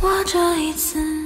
我这一次